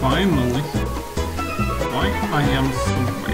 Finally, why I am so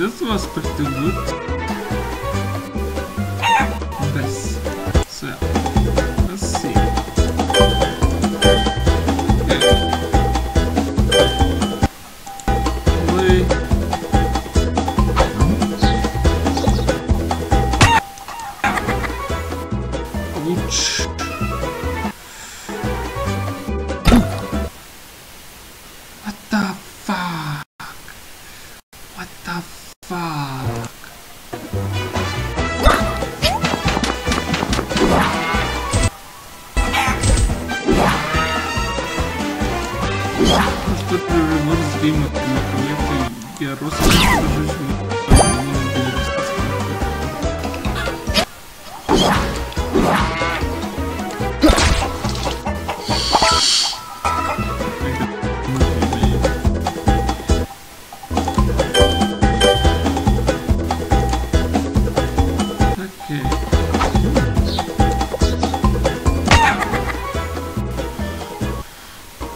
das war's bitte.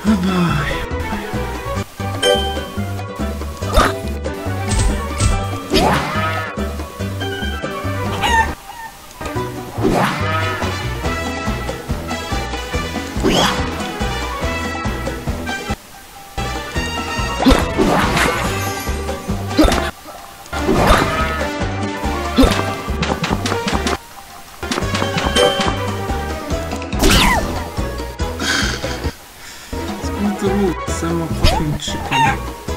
Okay. back.